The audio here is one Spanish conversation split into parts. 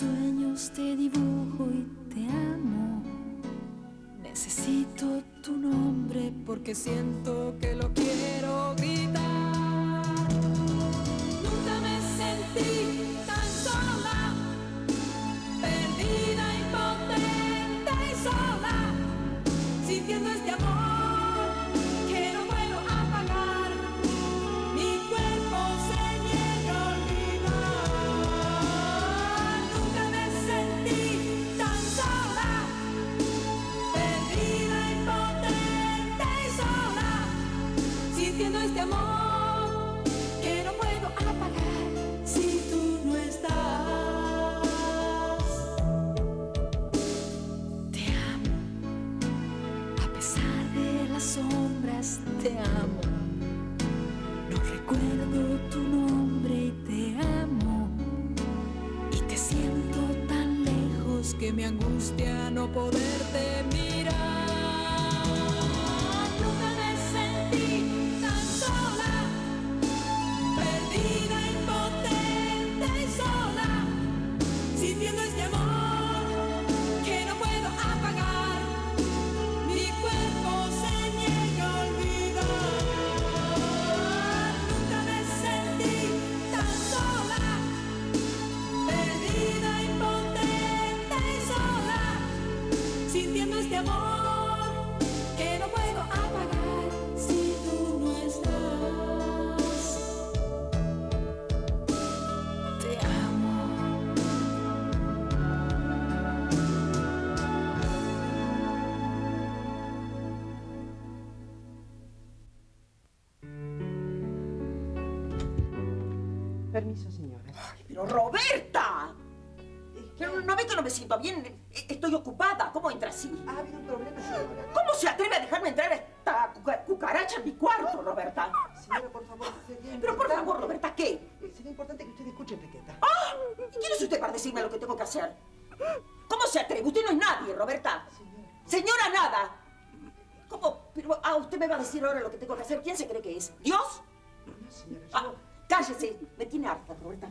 sueños te dibujo y te amo. Necesito tu nombre porque siento que lo me angustia no poderte mirar. Pero por favor, Roberta, ¿qué? Sería importante que usted escuche, Enriqueta. ¡Ah! ¿Y quién es usted para decirme lo que tengo que hacer? ¿Cómo se atreve? Usted no es nadie, Roberta. Señora nada. ¿Cómo? Pero, ah, usted me va a decir ahora lo que tengo que hacer. ¿Quién se cree que es? ¿Dios? No, señora, yo... Ah, cállese. Me tiene harta, Roberta.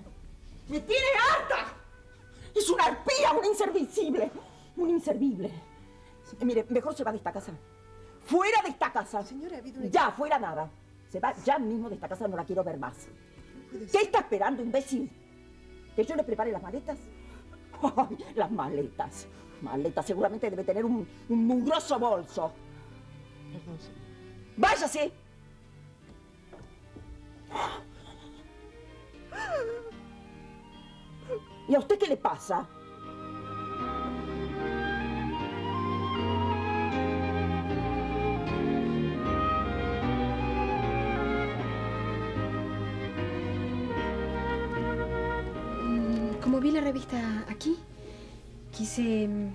¡Me tiene harta! Es una arpía, una inservible. Un inservible. Eh, Mire, mejor se va de esta casa. Fuera de esta casa. Señora, ha habido una... Ya, fuera nada. Se va ya mismo de esta casa, no la quiero ver más. ¿Qué está esperando, imbécil? ¿Que yo le prepare las maletas? Las maletas. Maletas, seguramente debe tener un, un mugroso bolso. ¡Váyase! ¿Y a usted qué le pasa? Revista aquí, quise mm,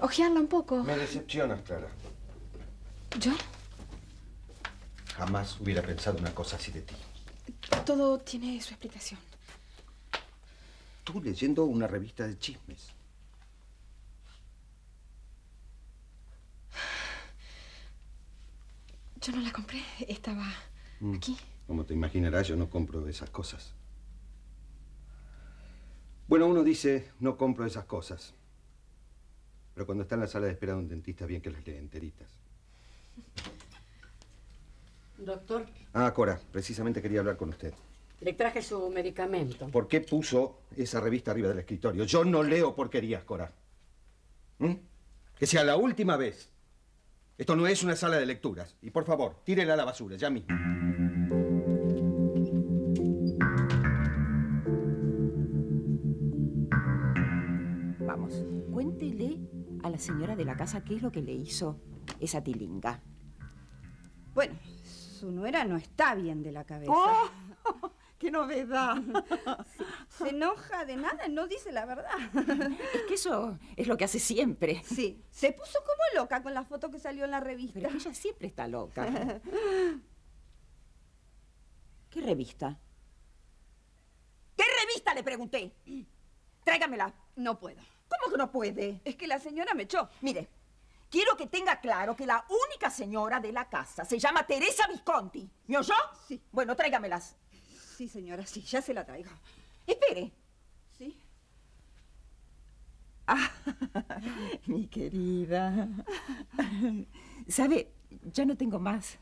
ojearla un poco. Me decepcionas, Clara. ¿Yo? Jamás hubiera pensado una cosa así de ti. Todo tiene su explicación. Tú leyendo una revista de chismes. Yo no la compré, estaba Mm. aquí. Como te imaginarás, yo no compro esas cosas. Bueno, uno dice, no compro esas cosas. Pero cuando está en la sala de espera de un dentista, bien que las lee enteritas. Doctor, Ah, Cora, precisamente quería hablar con usted. le traje su medicamento. ¿Por qué puso esa revista arriba del escritorio? Yo no leo porquerías, Cora. ¿Mm? Que sea la última vez. Esto no es una sala de lecturas. Y por favor, tírela a la basura, ya mismo. La señora de la casa qué es lo que le hizo esa tilinga. Bueno, su nuera no está bien de la cabeza. ¡Oh! ¡Qué novedad! Se enoja de nada, no dice la verdad. Es que eso es lo que hace siempre. Sí, se puso como loca con la foto que salió en la revista. Pero ella siempre está loca. ¿Qué revista? ¿Qué revista le pregunté? Tráigamela. No puedo. ¿Cómo que no puede? Es que la señora me echó. Mire, quiero que tenga claro que la única señora de la casa se llama Teresa Visconti. ¿Me oyó? Sí. Bueno, tráigamelas. Sí, señora, sí, ya se la traigo. Espere. Sí. Ah, mi querida. ¿Sabe? ya no tengo más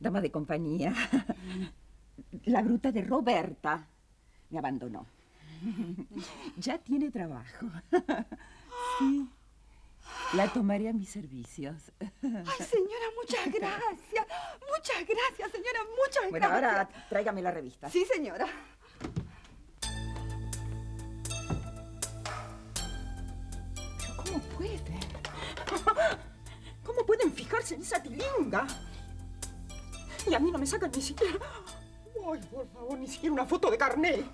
dama de compañía. La bruta de Roberta me abandonó. Ya tiene trabajo. Sí. La tomaré a mis servicios. Ay, señora, muchas gracias. Muchas gracias, señora, muchas Bueno, gracias. ahora tráigame la revista. Sí, señora. ¿Cómo puede? ¿Cómo pueden fijarse en esa tilinga? Y a mí no me sacan ni siquiera... Ay, por favor, ni siquiera una foto de carnet.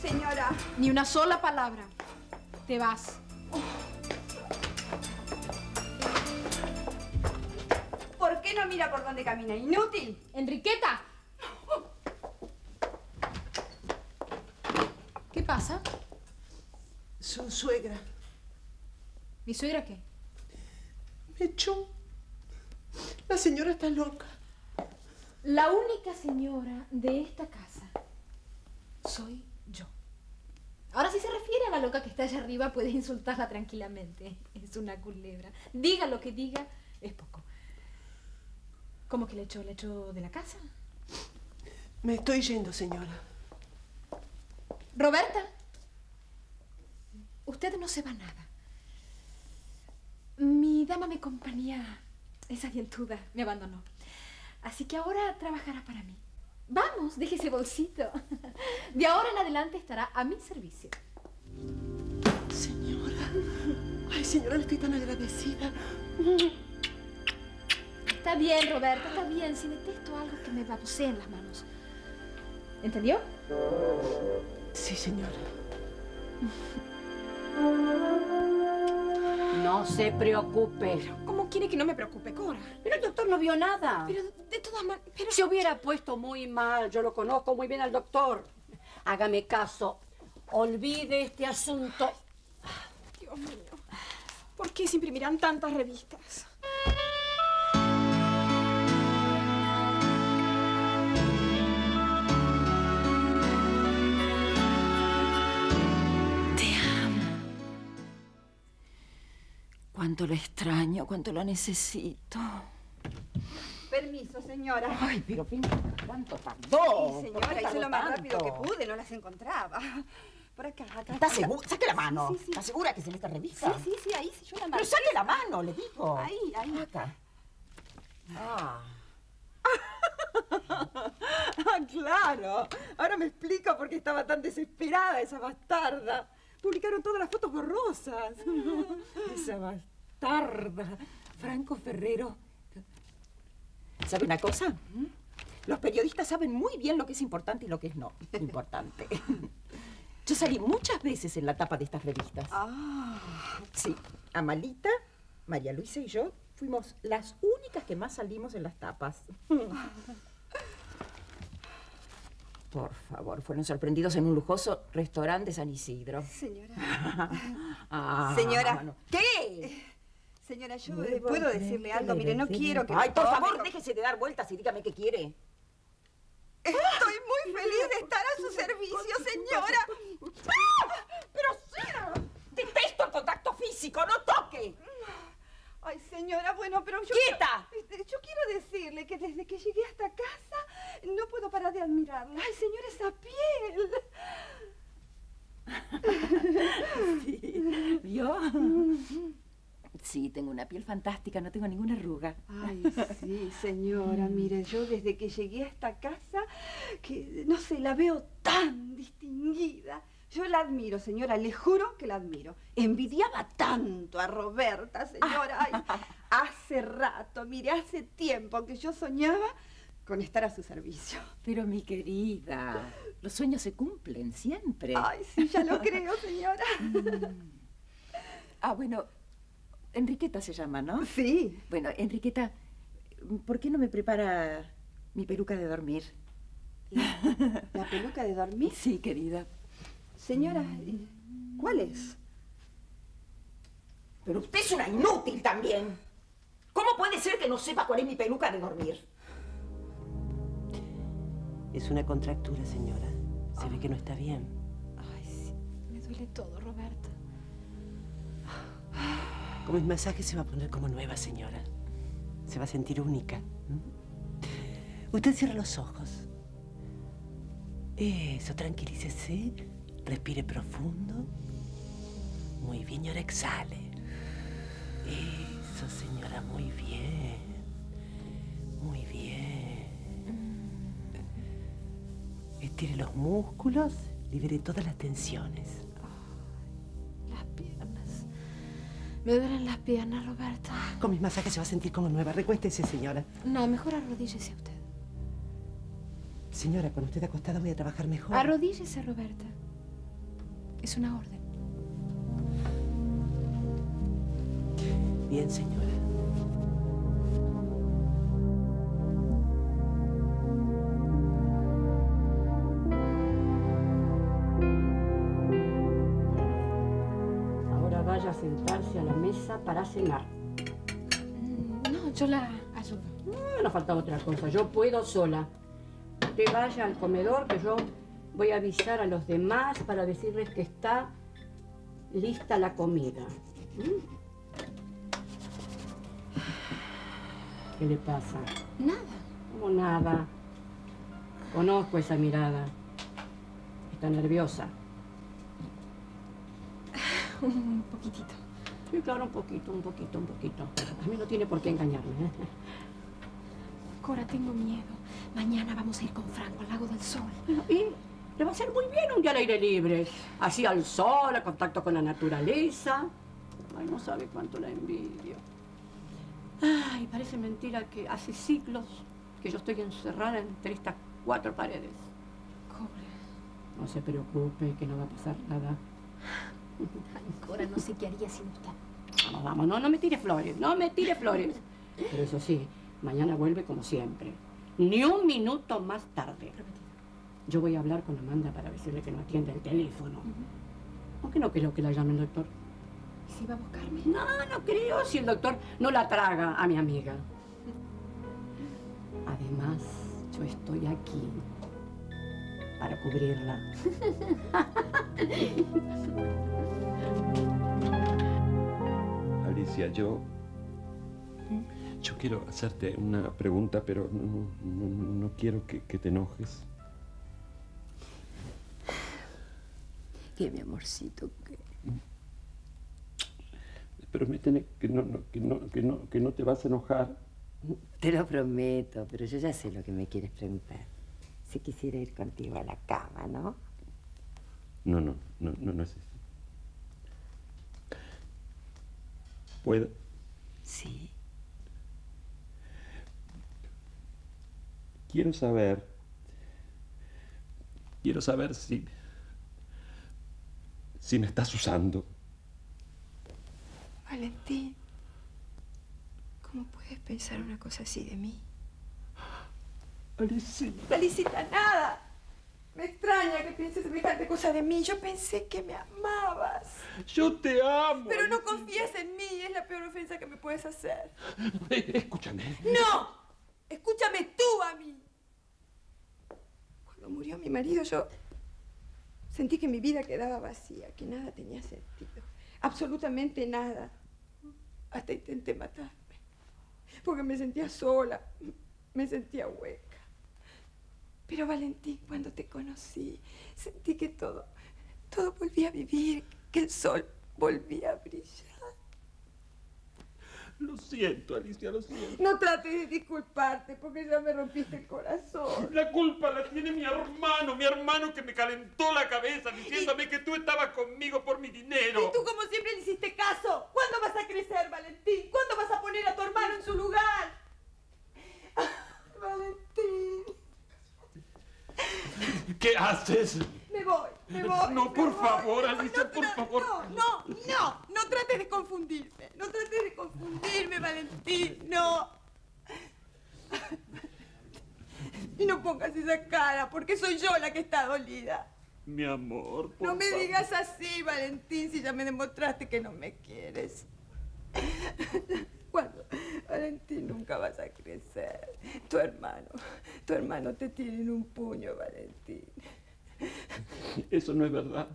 Señora. Ni una sola palabra. Te vas. ¿Por qué no mira por dónde camina? Inútil. Enriqueta. ¿Qué pasa? Su suegra ¿Mi suegra qué? me echó. La señora está loca. La única señora de esta casa soy yo. Ahora, si se refiere a la loca que está allá arriba, puede insultarla tranquilamente. Es una culebra. Diga lo que diga, es poco. ¿Cómo que le echó? ¿Le echó de la casa? Me estoy yendo, señora. Roberta, usted no se va nada. Mi dama de compañía, esa dientuda, me abandonó. Así que ahora trabajará para mí. Vamos, deje ese bolsito. De ahora en adelante estará a mi servicio. Señora. Ay, señora, le estoy tan agradecida. Está bien, Roberta, está bien. Si detesto algo que me babosee en las manos. ¿Entendió? Sí, señora. No se preocupe. ¿Cómo quiere que no me preocupe, Cora? Pero el doctor no vio nada. Pero de todas maneras... Pero... Se hubiera puesto muy mal. Yo lo conozco muy bien al doctor. Hágame caso. Olvide este asunto. Dios mío. ¿Por qué se imprimirán tantas revistas? Cuánto lo extraño, cuánto lo necesito. Permiso, señora. Ay, pero ¿cuánto tardó? Sí, ¿Por qué señora, hice lo más rápido que pude, no las encontraba. Por acá, acá. ¿Estás segura? Saque la mano. Sí, sí. ¿Estás segura que es en esta Sí, revista? sí, sí, ahí sí, yo la Pero marqué. saque la mano, le digo. Ahí, ahí. Acá. Ah. Ah, claro. Ahora me explico por qué estaba tan desesperada esa bastarda. Publicaron todas las fotos borrosas. esa bastarda. Franco Ferrero. ¿Sabe una cosa? Los periodistas saben muy bien lo que es importante y lo que es no importante. Yo salí muchas veces en la tapa de estas revistas. Ah, Sí, Amalita, María Luisa y yo fuimos las únicas que más salimos en las tapas. Por favor, fueron sorprendidos en un lujoso restaurante de San Isidro. señora. Ah, Señora. ¿Qué? Señora, yo eh, puedo decirle algo. Mire, no quiero que. Ay, por favor, déjese de dar vueltas y dígame qué quiere. Estoy muy feliz de estar a su servicio, señora. ¡Ah! ¡Pero sí! ¡Detesto el contacto físico! ¡No toque! Ay, señora, bueno, pero yo. ¡Quieta! quiero- este, Yo quiero decirle que desde que llegué a esta casa no puedo parar de admirarla. Ay, señora, esa piel. ¿Vio? Sí, tengo una piel fantástica, no tengo ninguna arruga. Ay, sí, señora, mire, yo desde que llegué a esta casa, que no sé, la veo tan distinguida. Yo la admiro, señora, le juro que la admiro. Envidiaba tanto a Roberta, señora. Ay, hace rato, mire, hace tiempo que yo soñaba con estar a su servicio. Pero mi querida, los sueños se cumplen siempre. Ay, sí, ya lo creo, señora. Ah, bueno, Enriqueta se llama, ¿no? Sí. Bueno, Enriqueta, ¿por qué no me prepara mi peluca de dormir? ¿La peluca de dormir? Sí, querida. Señora, ¿cuál es? Pero usted es una inútil también. ¿Cómo puede ser que no sepa cuál es mi peluca de dormir? Es una contractura, señora. Se ve que no está bien. Ay, sí, me duele todo, Roberta. Con mis masajes se va a poner como nueva, señora. Se va a sentir única. Usted cierra los ojos. Eso, tranquilícese. Respire profundo. Muy bien, y ahora exhale. Eso, señora, muy bien. Muy bien. Estire los músculos, libere todas las tensiones. Me duelen las piernas, Roberta. Con mis masajes se va a sentir como nueva. Recuéstese, señora. No, mejor arrodíllese usted. Señora, con usted acostada voy a trabajar mejor. Arrodíllese, Roberta. Es una orden. Bien, señora. Sentarse a la mesa para cenar. No, yo la ayudo. No, no falta otra cosa. Yo puedo sola. Usted vaya al comedor que yo voy a avisar a los demás para decirles que está lista la comida. ¿Mm? ¿Qué le pasa? Nada. Como nada. Conozco esa mirada. Está nerviosa. Un poquitito. Sí, claro, un poquito, un poquito, un poquito. A mí no tiene por qué engañarme. ¿eh? Cora, tengo miedo. Mañana vamos a ir con Franco al lago del sol. Bueno, y le va a hacer muy bien un día al aire libre. Así al sol, a contacto con la naturaleza. Ay, no sabe cuánto la envidio. Ay, parece mentira que hace siglos que yo estoy encerrada entre estas cuatro paredes. Cobre. No se preocupe, que no va a pasar nada. Ay, Cora, no sé qué haría sin usted. Vamos, vamos, no, no me tire flores, no me tire flores. Pero eso sí, mañana vuelve como siempre. Ni un minuto más tarde. Yo voy a hablar con Amanda para decirle que no atienda el teléfono. Aunque no creo que la llame el doctor. ¿Y si va a buscarme? No, no creo si el doctor no la traga a mi amiga. Además, yo estoy aquí para cubrirla. Alicia, yo. Yo quiero hacerte una pregunta, pero no, no- no quiero que, que te enojes. Que mi amorcito, que Prométeme que no, no- que, no, que, no, que no te vas a enojar. te lo prometo, pero yo ya sé lo que me quieres preguntar. Si quisiera ir contigo a la cama, ¿no? No, no, no, no, no es eso. ¿Puedo? Sí. Quiero saber. Quiero saber si. Si me estás usando. Valentín, ¿cómo puedes pensar una cosa así de mí? Alicia. Felicita, nada. Me extraña que pienses semejante cosa de mí. Yo pensé que me amabas. Yo te amo. Pero no confías en mí. Es la peor ofensa que me puedes hacer. Escúchame. ¡No! Escúchame tú a mí. Cuando murió mi marido, yo sentí que mi vida quedaba vacía, que nada tenía sentido. Absolutamente nada. Hasta intenté matarme. Porque me sentía sola, me sentía hueca. Pero Valentín, cuando te conocí, sentí que todo, todo volvía a vivir, que el sol volvía a brillar. Lo siento, Alicia, lo siento. No trates de disculparte porque ya me rompiste el corazón. La culpa la tiene mi hermano, mi hermano que me calentó la cabeza diciéndome que tú estabas conmigo por mi dinero. Y tú como siempre le hiciste caso. ¿Cuándo vas a crecer, Valentín? ¿Cuándo vas a poner a tu hermano en su lugar? Valentín. ¿Qué haces? Me voy, me voy. No, me por voy. favor, Alicia, no por favor. No, no, no. No trates de confundirme. No trates de confundirme, Valentín. No. Y no pongas esa cara, porque soy yo la que está dolida. Mi amor, por No me favor. digas así, Valentín, si ya me demostraste que no me quieres. Cuando, Valentín, nunca vas a crecer. Tu hermano Tu hermano te tiene en un puño, Valentín. Eso no es verdad.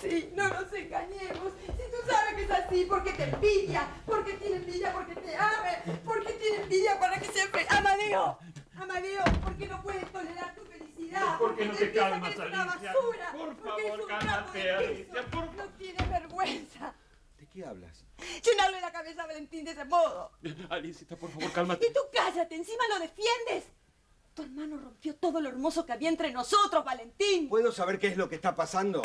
Sí, no nos engañemos. Si tú sabes que es así, porque te envidia, porque tiene envidia, porque te ama, porque tiene envidia para que siempre... Amadeo, Amadeo, porque no puedes tolerar tu felicidad. ¿Por qué no te calmas, que eres una Alicia? basura, Por porque eres favor, un trapo cálmate, Alicia, por No tienes vergüenza. ¿De qué hablas? Llenarle la cabeza a Valentín de ese modo. Alicita, por favor, cálmate. Y tú cállate, encima lo defiendes. Tu hermano rompió todo lo hermoso que había entre nosotros, Valentín. ¿Puedo saber qué es lo que está pasando?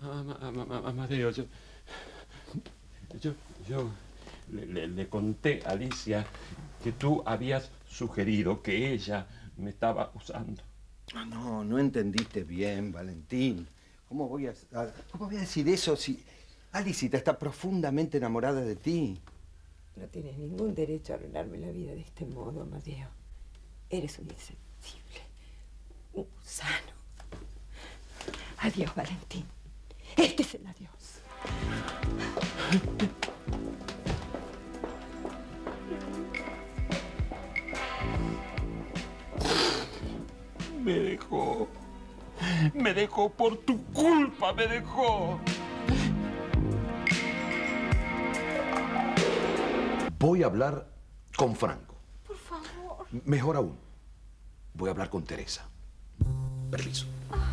Ama- ama- ama- Amadeo, yo. Yo. Yo. Le, le- le conté a Alicia que tú habías sugerido que ella me estaba usando. Ah, no, no entendiste bien, Valentín. ¿Cómo voy a, a- cómo voy a decir eso si Alicita está profundamente enamorada de ti? No tienes ningún derecho a arruinarme la vida de este modo, Amadeo. Eres un insensible, un gusano. Adiós, Valentín. Este es el adiós. Me dejó. Me dejó por tu culpa, me dejó. Voy a hablar con Franco. Por favor. Mejor aún, voy a hablar con Teresa. Permiso. ¿Qué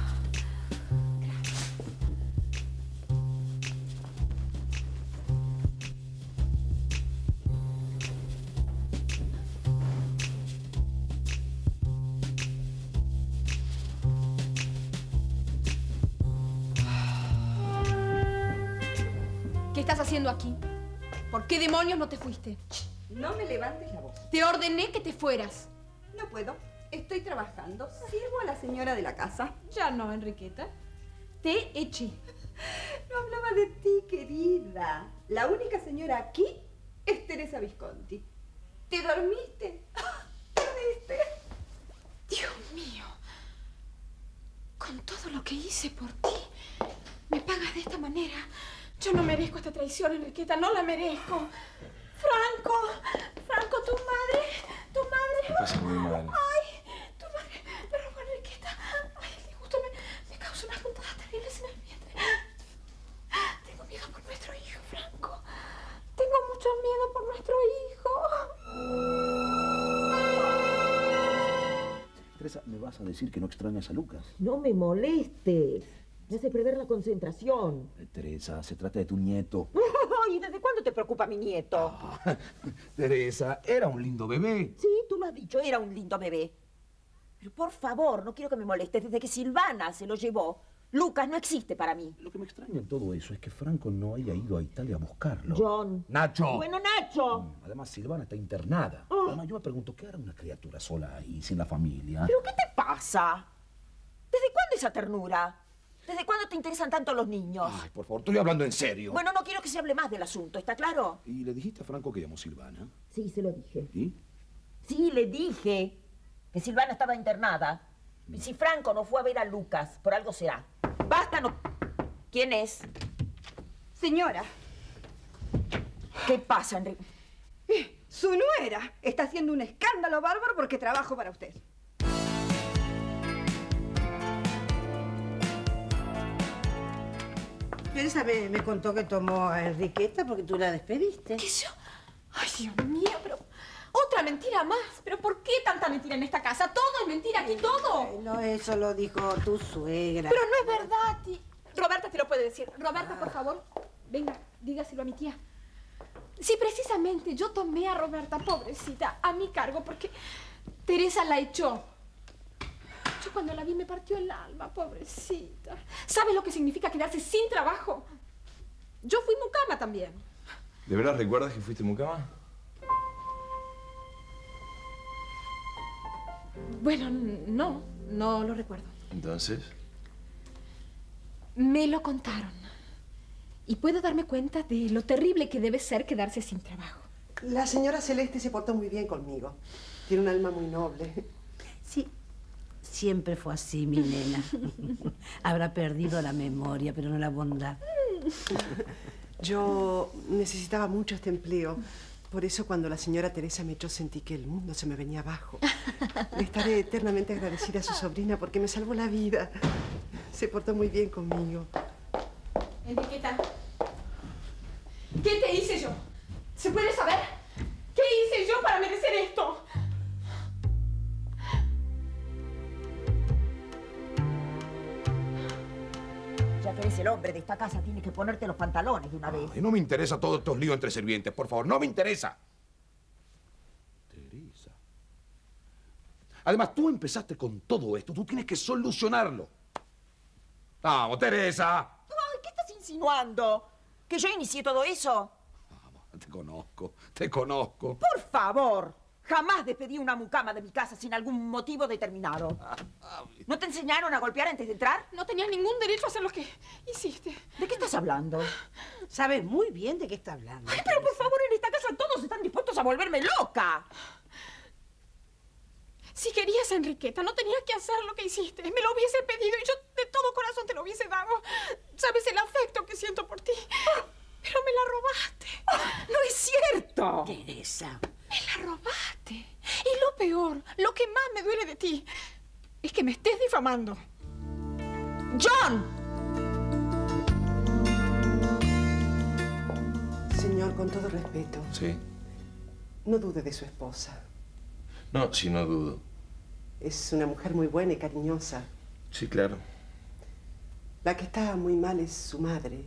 haciendo aquí? ¿Por qué demonios no te fuiste? No me levantes la voz. Te ordené que te fueras. No puedo. Estoy trabajando. Sirvo a la señora de la casa. Ya no, Enriqueta. Te eché. No hablaba de ti, querida. La única señora aquí es Teresa Visconti. ¿Te dormiste? ¿Perdiste? Dios mío. Con todo lo que hice por ti, me pagas de esta manera. Yo no merezco esta traición, Enriqueta. No la merezco. Franco, Franco, tu madre, tu madre. Me pasa muy mal. Ay, tu madre me robó a Enriqueta. Ay, el disgusto me, me causa unas puntadas terribles en el vientre. Tengo miedo por nuestro hijo, Franco. Tengo mucho miedo por nuestro hijo. Teresa, ¿me vas a decir que no extrañas a Lucas? No me molestes. Me hace perder la concentración. Eh, Teresa, se trata de tu nieto. ¿Y desde cuándo te preocupa mi nieto? Teresa, era un lindo bebé. Sí, tú lo has dicho, era un lindo bebé. Pero por favor, no quiero que me molestes. Desde que Silvana se lo llevó, Lucas no existe para mí. Lo que me extraña en todo eso es que Franco no haya ido a Italia a buscarlo. John. Nacho. Bueno, Nacho. Además, Silvana está internada. Además, yo me pregunto, ¿qué hará una criatura sola ahí, sin la familia? ¿Pero qué te pasa? ¿Desde cuándo esa ternura? ¿Desde cuándo te interesan tanto los niños? Ay, por favor, estoy hablando en serio. Bueno, no quiero que se hable más del asunto, ¿está claro? ¿Y le dijiste a Franco que llamó Silvana? Sí, se lo dije. ¿Y? Sí, le dije que Silvana estaba internada. Y si Franco no fue a ver a Lucas, por algo será. Basta, no. ¿Quién es? Señora, ¿Qué pasa, Enrique? su nuera está haciendo un escándalo bárbaro porque trabajo para usted. Teresa me, me contó que tomó a Enriqueta porque tú la despediste. ¿Qué yo? Ay, Dios mío, pero otra mentira más. ¿Pero por qué tanta mentira en esta casa? Todo es mentira aquí, todo. No, eso lo dijo tu suegra. Pero no es verdad, ti. Roberta te lo puede decir. Roberta, por favor, venga, dígaselo a mi tía. Sí, precisamente, yo tomé a Roberta, pobrecita, a mi cargo porque Teresa la echó. Yo cuando la vi me partió el alma, pobrecita. ¿Sabe lo que significa quedarse sin trabajo? Yo fui mucama también. ¿De verdad recuerdas que fuiste mucama? Bueno, no, no lo recuerdo. Entonces, Me lo contaron. Y puedo darme cuenta de lo terrible que debe ser quedarse sin trabajo. La señora Celeste se portó muy bien conmigo. Tiene un alma muy noble. Sí, siempre fue así, mi nena. Habrá perdido la memoria, pero no la bondad. Yo necesitaba mucho este empleo Por eso cuando la señora Teresa me echó sentí que el mundo se me venía abajo. Le estaré eternamente agradecida a su sobrina porque me salvó la vida. Se portó muy bien conmigo. Enriqueta, ¿qué te hice yo? ¿Se puede saber? Que eres el hombre de esta casa, tienes que ponerte los pantalones de una vez. Ay, no me interesa todos estos líos entre sirvientes, por favor, no me interesa. Teresa. Además, tú empezaste con todo esto, tú tienes que solucionarlo. Vamos, Teresa. Ay, ¿qué estás insinuando? ¿Que yo inicié todo eso? Te conozco, te conozco. Por favor, jamás despedí una mucama de mi casa sin algún motivo determinado. ¿No te enseñaron a golpear antes de entrar? No tenías ningún derecho a hacer lo que hiciste. ¿De qué estás hablando? Sabes muy bien de qué está hablando. Ay, pero por favor, en esta casa todos están dispuestos a volverme loca. Si querías a Enriqueta, no tenías que hacer lo que hiciste. Me lo hubiese pedido y yo de todo corazón te lo hubiese dado. Sabes el afecto que siento por ti. Pero me la robaste. No es cierto. Teresa. Me la robaste. Y lo peor, lo que más me duele de ti, es que me estés difamando. ¡John! Señor, con todo respeto, Sí. no dude de su esposa. No, si no dudo. Es una mujer muy buena y cariñosa. Sí, claro. La que está muy mal es su madre.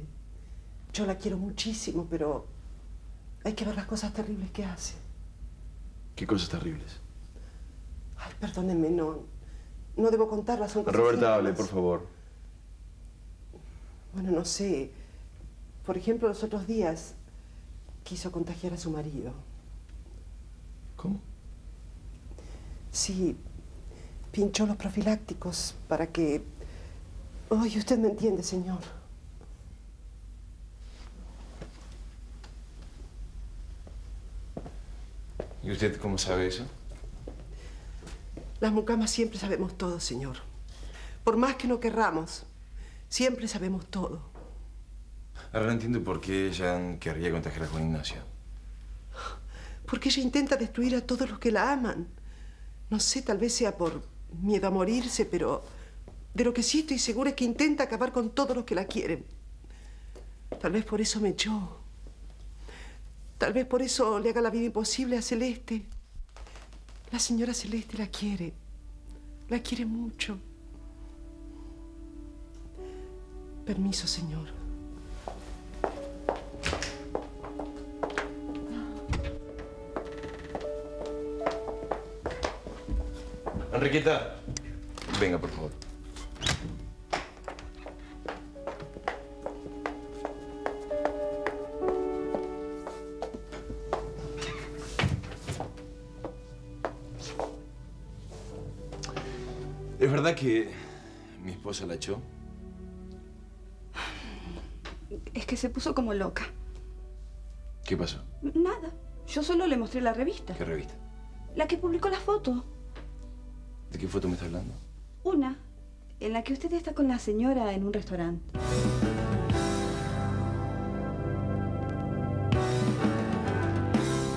Yo la quiero muchísimo, pero hay que ver las cosas terribles que hace. Qué cosas terribles. Ay, perdónenme, no, no debo contarlas, son cosas Roberta, hable, por favor. Bueno, no sé. Por ejemplo, los otros días quiso contagiar a su marido. ¿Cómo? Sí, pinchó los profilácticos para que... Oye, usted me entiende, señor. ¿Y usted cómo sabe eso? Las mucamas siempre sabemos todo, señor. Por más que no querramos, siempre sabemos todo. Ahora no entiendo por qué ella querría contagiar a Juan Ignacio. Porque ella intenta destruir a todos los que la aman. No sé, tal vez sea por miedo a morirse, pero de lo que sí estoy segura es que intenta acabar con todos los que la quieren. Tal vez por eso me echó. Tal vez por eso le haga la vida imposible a Celeste. La señora Celeste la quiere. La quiere mucho. Permiso, señor. Enriqueta, venga, por favor. Verdad que mi esposa la echó? Es que se puso como loca. ¿Qué pasó? Nada. Yo solo le mostré la revista. ¿Qué revista? La que publicó la foto. ¿De qué foto me está hablando? Una. En la que usted está con la señora en un restaurante.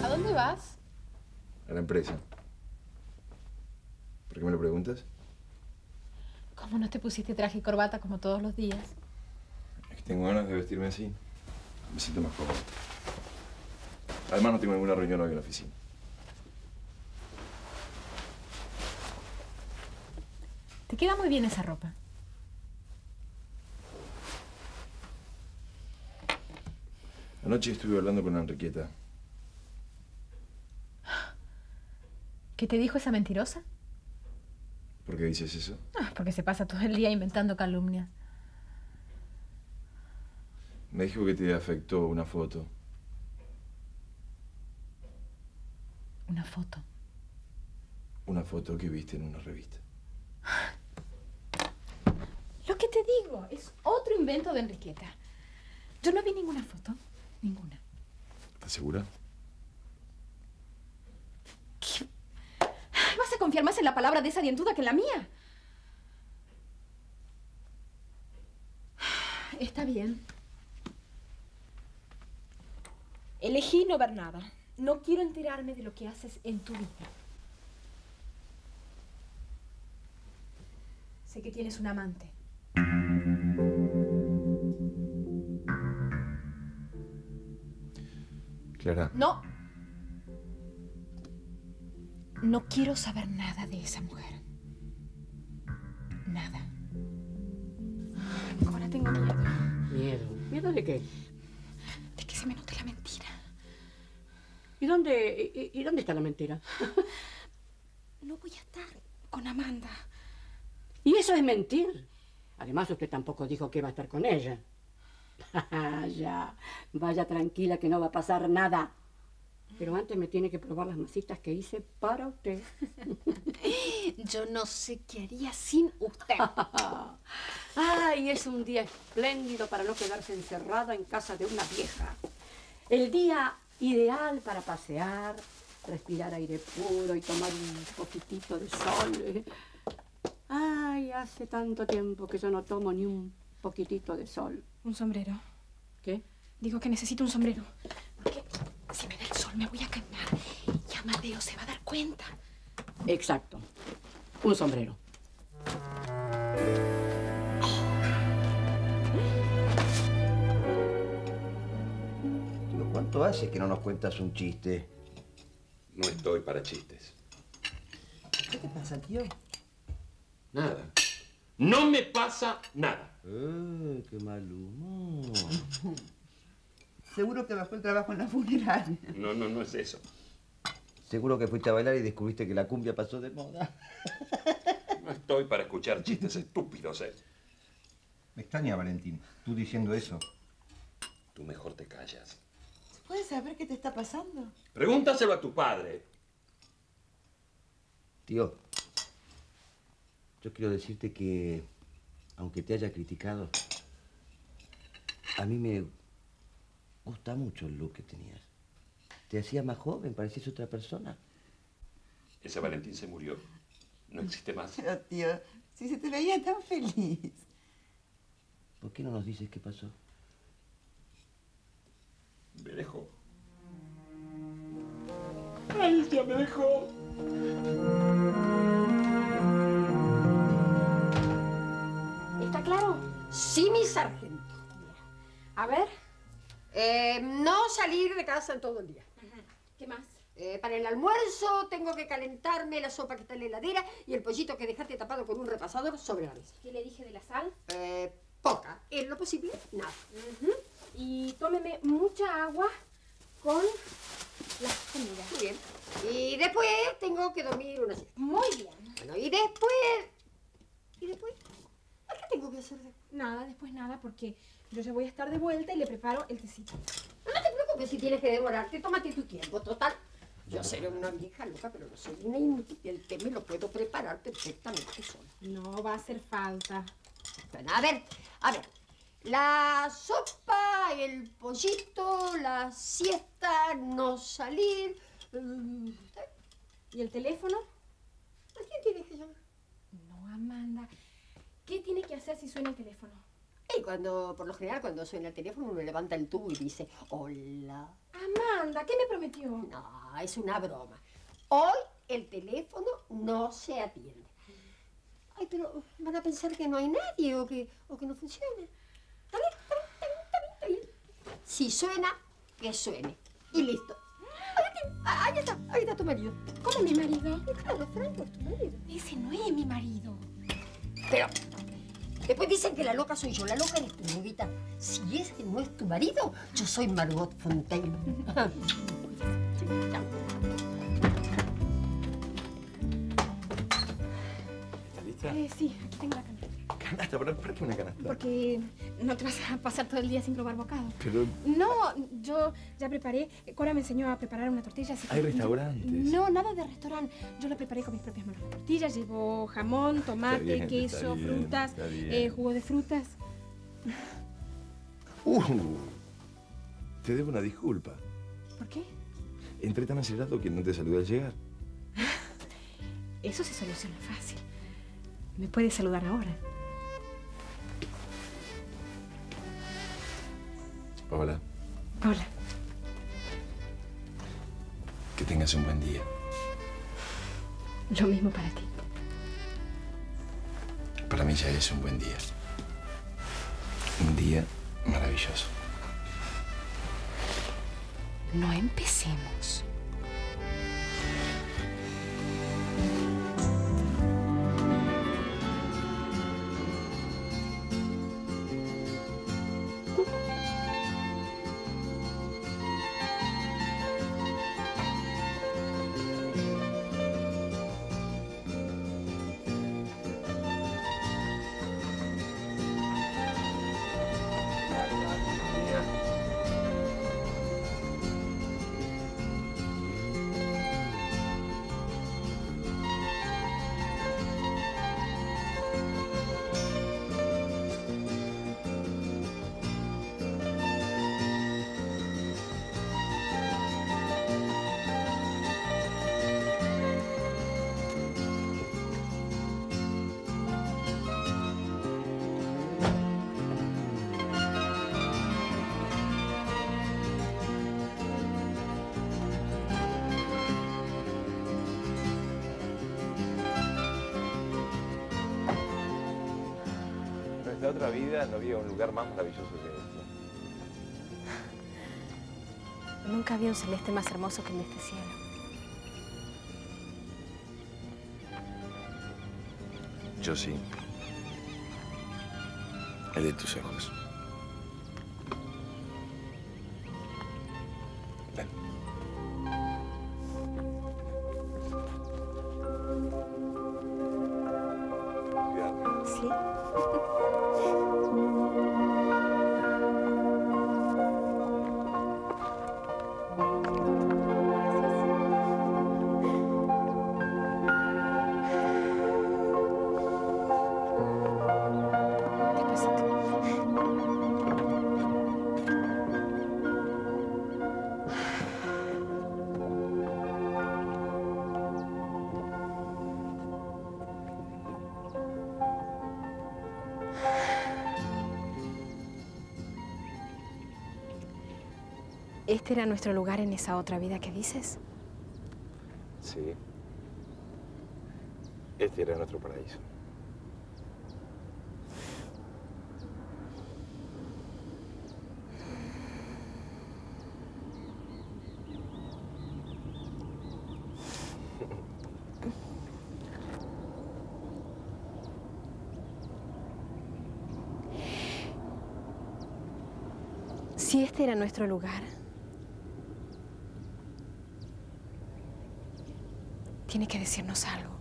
¿A dónde vas? A la empresa. ¿Por qué me lo preguntas? ¿Cómo no te pusiste traje y corbata como todos los días? Es que tengo ganas de vestirme así. Me siento más cómodo. Además, no tengo ninguna reunión hoy en la oficina. Te queda muy bien esa ropa. Anoche estuve hablando con Enriqueta. ¿Qué te dijo esa mentirosa? ¿Por qué dices eso? Ah, porque se pasa todo el día inventando calumnias. Me dijo que te afectó una foto. Una foto. Una foto que viste en una revista. Lo que te digo es otro invento de Enriqueta. Yo no vi ninguna foto. Ninguna. ¿Estás segura? ¿Vas a confiar más en la palabra de esa dientuda que en la mía? Está bien. Elegí no ver nada. No quiero enterarme de lo que haces en tu vida. Sé que tienes un amante. Clara, No. No quiero saber nada de esa mujer. Nada. Ahora tengo miedo Miedo. ¿Miedo de qué? de que se me note la mentira. ¿Y dónde, y, y dónde está la mentira? No voy a estar con Amanda. Y eso es mentir. Además, usted tampoco dijo que iba a estar con ella. ya, vaya tranquila que no va a pasar nada. Pero antes me tiene que probar las masitas que hice para usted. Yo no sé qué haría sin usted. Ay, es un día espléndido para no quedarse encerrada en casa de una vieja. El día ideal para pasear, respirar aire puro y tomar un poquitito de sol. Ay, hace tanto tiempo que yo no tomo ni un poquitito de sol. Un sombrero. ¿Qué? Digo que necesito un sombrero. Porque si me me voy a quemar. Y Amadeo se va a dar cuenta. Exacto. Un sombrero. Tío, ¿cuánto hace que no nos cuentas un chiste? No estoy para chistes. ¿Qué te pasa, tío? Nada. No me pasa nada. Eh, qué mal humor. Seguro que bajó el trabajo en la funeraria. No, no, no es eso. Seguro que fuiste a bailar y descubriste que la cumbia pasó de moda. No estoy para escuchar chistes estúpidos, eh. Me extraña, Valentín, tú diciendo eso. Tú mejor te callas. ¿Puedes saber qué te está pasando? Pregúntaselo a tu padre. Tío, yo quiero decirte que, aunque te haya criticado, a mí me gusta mucho el look que tenías. Te hacía más joven, parecías otra persona. Ese Valentín se murió. No existe más. Pero, tío, si se te veía tan feliz. ¿Por qué no nos dices qué pasó? Me dejó. Alicia me dejó. ¿Está claro? Sí, mi sargento. A ver. Eh, no salir de casa en todo el día. ¿Qué más? Eh, para el almuerzo tengo que calentarme la sopa que está en la heladera y el pollito que dejaste tapado con un repasador sobre la mesa. ¿Qué le dije de la sal? Eh, poca. En lo posible, nada. Y tómeme mucha agua con la comida. Muy bien. Y después tengo que dormir una siesta. Muy bien. Bueno, y después... ¿Y después? ¿Qué tengo que hacer después? Nada, después nada, porque yo ya voy a estar de vuelta y le preparo el tecito. No te preocupes si tienes que demorarte, tómate tu tiempo, total. Yo seré una vieja loca, pero no soy una inútil y el té me lo puedo preparar perfectamente sola. No va a hacer falta. Bueno, a ver, a ver. La sopa, el pollito, la siesta, no salir. ¿Y el teléfono? ¿A quién tienes que llamar? No, Amanda. ¿Qué tiene que hacer si suena el teléfono? Y cuando, por lo general, cuando suena el teléfono, uno levanta el tubo y dice, hola. Amanda, ¿qué me prometió? No, es una broma. Hoy el teléfono no se atiende. Ay, pero van a pensar que no hay nadie o que, o que no funciona. Está bien, está bien, está bien, está bien, está bien. Si suena, que suene. Y listo. Ahí, ah, ahí está, ahí está tu marido. ¿Cómo mi marido? Claro, Franco es tu marido. Ese no es mi marido. Pero después dicen que la loca soy yo. La loca eres tu novita. Si ese no es tu marido, yo soy Margot Fontaine. ¿Estás lista? Eh, sí, aquí tengo la canasta. Canasta, ¿por qué una canasta? Porque no te vas a pasar todo el día sin probar bocado. Pero No, yo ya preparé. Cora me enseñó a preparar una tortilla. así que- hay restaurantes. No, nada de restaurante. Yo la preparé con mis propias manos. La tortilla llevo jamón, tomate, bien, queso, bien, frutas, eh, jugo de frutas. Uh, te debo una disculpa. ¿Por qué? Entré tan acelerado que no te saludé al llegar. Eso se soluciona fácil. Me puedes saludar ahora. Hola. Hola. Que tengas un buen día. Lo mismo para ti. Para mí ya es un buen día. Un día maravilloso. No empecemos. Otra vida no había un lugar más maravilloso que este. Nunca había un celeste más hermoso que de este cielo. Yo sí. El de tus ojos. ¿Este era nuestro lugar en esa otra vida que dices? Sí. Este era nuestro paraíso. Si este era nuestro lugar, tiene que decirnos algo.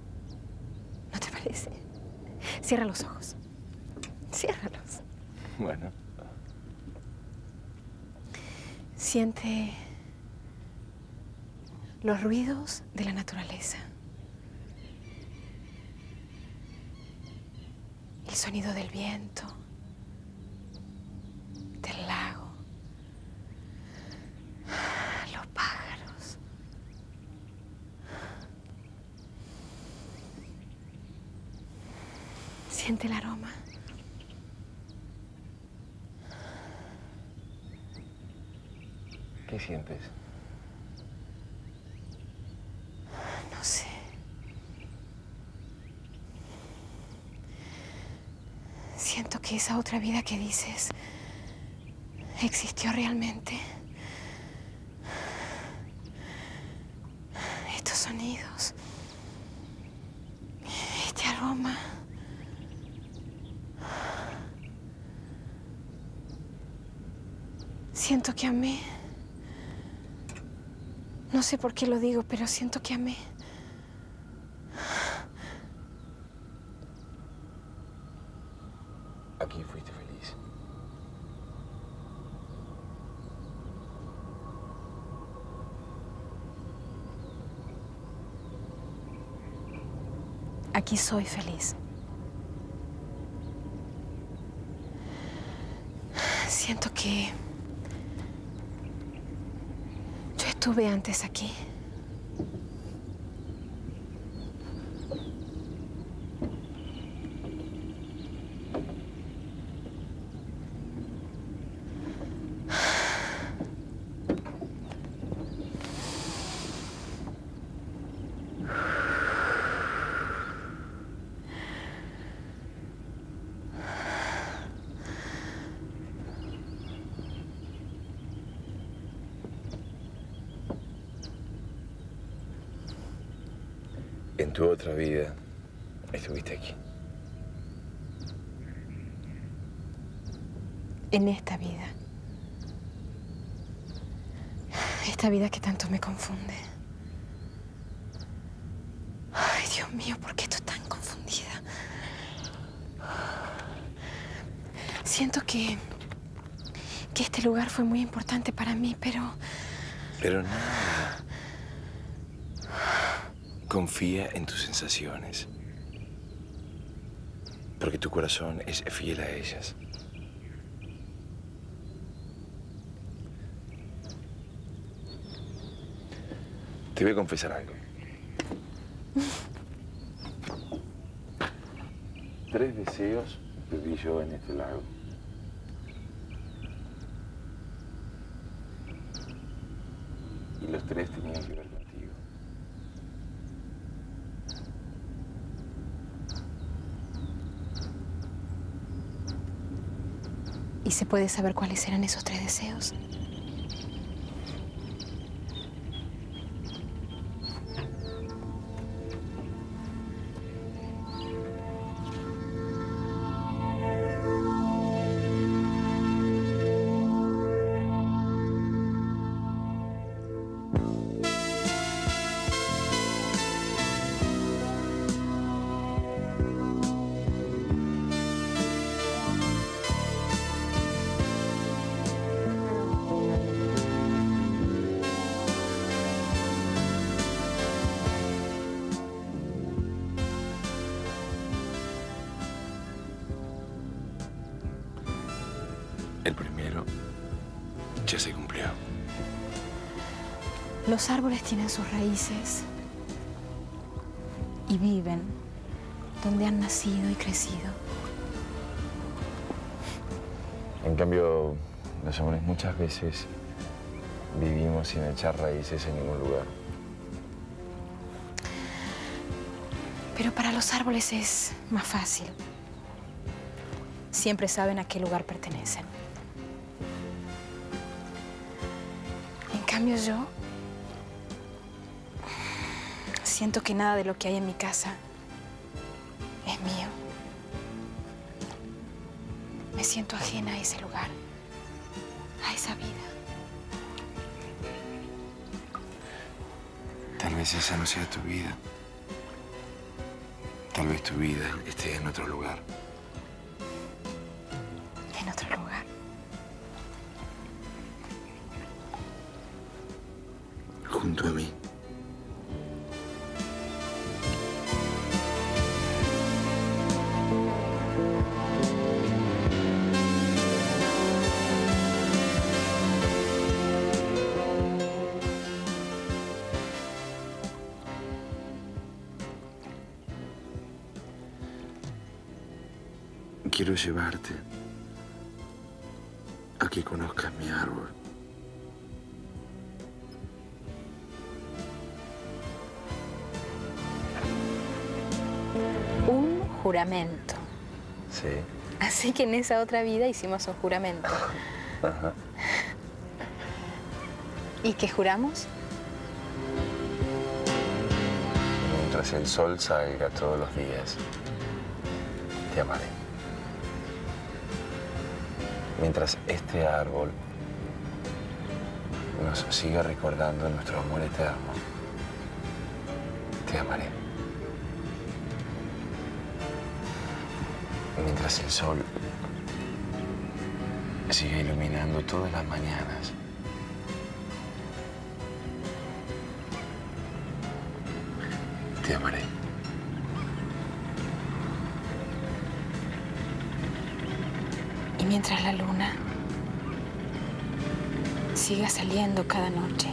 ¿No te parece? Cierra los ojos. Ciérralos. Bueno. Siente los ruidos de la naturaleza. El sonido del viento, del lago, los pájaros. Siente el aroma. ¿Qué No sé. Siento que esa otra vida que dices existió realmente. Estos sonidos. Este aroma. Siento que amé. No sé por qué lo digo, pero siento que amé. Aquí fuiste feliz. Aquí soy feliz. Siento que yo estuve antes aquí. en tu otra vida estuviste aquí. En esta vida. Esta vida que tanto me confunde. Ay, Dios mío, ¿por qué estoy tan confundida? Siento que. que este lugar fue muy importante para mí, pero. Pero nada. Confía en tus sensaciones. Porque tu corazón es fiel a ellas. Te voy a confesar algo. Tres deseos pedí yo en este lago. Y los tres tenían que ver contigo. ¿Y se puede saber cuáles eran esos tres deseos? Los árboles tienen sus raíces y viven donde han nacido y crecido. En cambio, los hombres muchas veces vivimos sin echar raíces en ningún lugar. Pero para los árboles es más fácil. Siempre saben a qué lugar pertenecen. En cambio yo siento que nada de lo que hay en mi casa es mío. Me siento ajena a ese lugar, a esa vida. Tal vez esa no sea tu vida. Tal vez tu vida esté en otro lugar. Quiero llevarte a que conozcas mi árbol. Un juramento. Sí. Así que en esa otra vida hicimos un juramento. Ajá. ¿Y qué juramos? Mientras el sol salga todos los días, te amaré. Mientras este árbol nos siga recordando nuestro amor eterno, te amaré. Mientras el sol siga iluminando todas las mañanas, Mientras la luna siga saliendo cada noche,